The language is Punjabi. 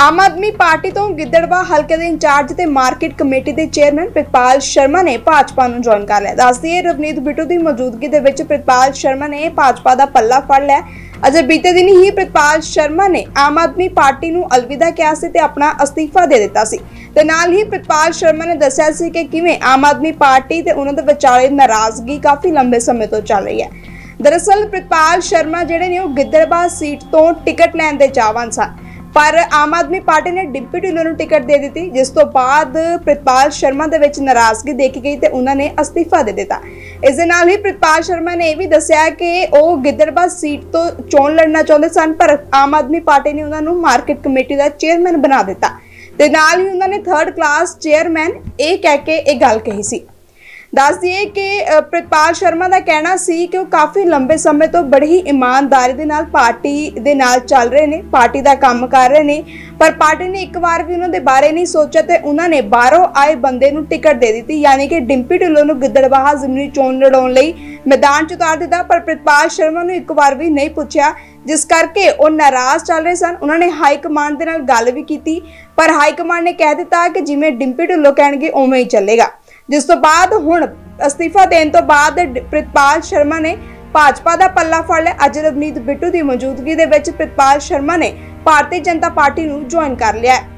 ਆਮ ਆਦਮੀ ਪਾਰਟੀ ਤੋਂ ਗਿੱਦੜਵਾ ਹਲਕੇ ਦੇ ਇੰਚਾਰਜ ਤੇ ਮਾਰਕੀਟ ਕਮੇਟੀ ਦੇ ਚੇਅਰਮੈਨ ਪ੍ਰਿਤਪਾਲ ਸ਼ਰਮਾ ਨੇ ਭਾਜਪਾ ਨੂੰ ਜੁਆਇਨ ਕਰ ਲਿਆ। ਦੱਸਦੀ ਹੈ, ਰਵਨੀਤ ਬਿੱਟੂ ਦੀ ਮੌਜੂਦਗੀ ਦੇ ਵਿੱਚ ਪ੍ਰਿਤਪਾਲ ਸ਼ਰਮਾ ਨੇ ਭਾਜਪਾ ਦਾ ਪੱਲਾ ਫੜ ਲਿਆ। ਅਜੇ ਬੀਤੇ ਦਿਨ ਹੀ ਪ੍ਰਿਤਪਾਲ ਸ਼ਰਮਾ ਨੇ ਆਮ ਆਦਮੀ ਪਾਰਟੀ ਨੂੰ ਅਲਵਿਦਾ ਕਿਹਾ ਸੀ ਤੇ ਆਪਣਾ ਅਸਤੀਫਾ ਦੇ ਦਿੱਤਾ ਸੀ। ਤੇ ਨਾਲ ਹੀ ਪ੍ਰਿਤਪਾਲ ਸ਼ਰਮਾ ਨੇ ਦੱਸਿਆ ਸੀ ਕਿ ਕਿਵੇਂ ਆਮ ਆਦਮੀ ਪਾਰਟੀ ਤੇ ਉਹਨਾਂ ਦੇ ਵਿਚਾਲੇ ਨਾਰਾਜ਼ਗੀ ਕਾਫੀ ਲੰਬੇ ਸਮੇਂ ਤੋਂ ਚੱਲ ਰਹੀ ਹੈ। ਦਰਅਸਲ ਪ੍ਰਿਤਪਾਲ ਸ਼ਰਮਾ ਜਿਹੜੇ ਨੇ ਉਹ ਗਿੱਦੜਬਾਹ ਸੀਟ ਤੋਂ ਟਿਕਟ ਲੈਣ ਦੇ ਚਾਹਵਾਨ ਸਨ। ਪਰ ਆਮ ਆਦਮੀ ਪਾਰਟੀ ਨੇ ਡਿੰਪੀ ਢਿੱਲੋਂ ਨੂੰ ਟਿਕਟ ਦੇ ਦਿੱਤੀ, ਜਿਸ ਤੋਂ ਬਾਅਦ ਪ੍ਰਿਤਪਾਲ ਸ਼ਰਮਾ ਦੇ ਵਿੱਚ ਨਾਰਾਜ਼ਗੀ ਦੇਖੀ ਗਈ ਤੇ ਉਹਨਾਂ ਨੇ ਅਸਤੀਫਾ ਦੇ ਦਿੱਤਾ। ਇਸ ਦੇ ਨਾਲ ਹੀ ਪ੍ਰਿਤਪਾਲ ਸ਼ਰਮਾ ਨੇ ਇਹ ਵੀ ਦੱਸਿਆ ਕਿ ਉਹ ਗਿੱਦੜਬਾਹ ਸੀਟ ਤੋਂ ਚੋਣ ਲੜਨਾ ਚਾਹੁੰਦੇ ਸਨ, ਪਰ ਆਮ ਆਦਮੀ ਪਾਰਟੀ ਨੇ ਉਹਨਾਂ ਨੂੰ ਮਾਰਕੀਟ ਕਮੇਟੀ ਦਾ ਚੇਅਰਮੈਨ ਬਣਾ ਦਿੱਤਾ। ਤੇ ਨਾਲ ਹੀ ਉਹਨਾਂ ਨੇ ਥਰਡ ਕਲਾਸ ਚੇਅਰਮੈਨ ਇਹ ਕਹਿ ਕੇ ਇਹ ਗੱਲ ਕਹੀ ਸੀ। ਦੱਸ ਦਈਏ ਕਿ ਪ੍ਰਿਤਪਾਲ ਸ਼ਰਮਾ ਦਾ ਕਹਿਣਾ ਸੀ ਕਿ ਉਹ ਕਾਫੀ ਲੰਬੇ ਸਮੇਂ ਤੋਂ ਬੜੀ ਹੀ ਇਮਾਨਦਾਰੀ ਦੇ ਨਾਲ ਪਾਰਟੀ ਦੇ ਨਾਲ ਚੱਲ ਰਹੇ ਨੇ, ਪਾਰਟੀ ਦਾ ਕੰਮ ਕਰ ਰਹੇ ਨੇ, ਪਰ ਪਾਰਟੀ ਨੇ ਇੱਕ ਵਾਰ ਵੀ ਉਹਨਾਂ ਦੇ ਬਾਰੇ ਨਹੀਂ ਸੋਚਿਆ ਤੇ ਉਹਨਾਂ ਨੇ ਬਾਹਰੋਂ ਆਏ ਬੰਦੇ ਨੂੰ ਟਿਕਟ ਦੇ ਦਿੱਤੀ, ਯਾਨੀ ਕਿ ਡਿੰਪੀ ਢਿੱਲੋਂ ਨੂੰ ਗਿੱਦੜਬਾਹਾ ਜ਼ਮੀਨੀ ਚੋਣ ਲੜਾਉਣ ਲਈ ਮੈਦਾਨ 'ਚ ਉਤਾਰ ਦਿੱਤਾ, ਪਰ ਪ੍ਰਿਤਪਾਲ ਸ਼ਰਮਾ ਨੂੰ ਇੱਕ ਵਾਰ ਵੀ ਨਹੀਂ ਪੁੱਛਿਆ, ਜਿਸ ਕਰਕੇ ਉਹ ਨਾਰਾਜ਼ ਚੱਲ ਰਹੇ ਸਨ। ਉਹਨਾਂ ਨੇ ਹਾਈ ਕਮਾਂਡ ਦੇ ਨਾਲ ਗੱਲ ਵੀ ਕੀਤੀ, ਪਰ ਹਾਈ ਕਮਾਂਡ ਨੇ ਕਹਿ ਦਿੱਤਾ ਕਿ ਜਿਵੇਂ ਡਿੰਪੀ ਢਿੱਲੋਂ ਕਹਿਣਗੇ, ਉਵੇਂ ਹੀ ਚੱਲੇਗਾ। ਜਿਸ ਤੋਂ ਬਾਅਦ ਹੁਣ ਅਸਤੀਫਾ ਦੇਣ ਤੋਂ ਬਾਅਦ ਪ੍ਰਿਤਪਾਲ ਸ਼ਰਮਾ ਨੇ ਭਾਜਪਾ ਦਾ ਪੱਲਾ ਫੜ ਲਿਆ। ਅੱਜ ਰਵਨੀਤ ਬਿੱਟੂ ਦੀ ਮੌਜੂਦਗੀ ਦੇ ਵਿੱਚ ਪ੍ਰਿਤਪਾਲ ਸ਼ਰਮਾ ਨੇ ਭਾਰਤੀ ਜਨਤਾ ਪਾਰਟੀ ਨੂੰ ਜੁਆਇਨ ਕਰ ਲਿਆ ਹੈ।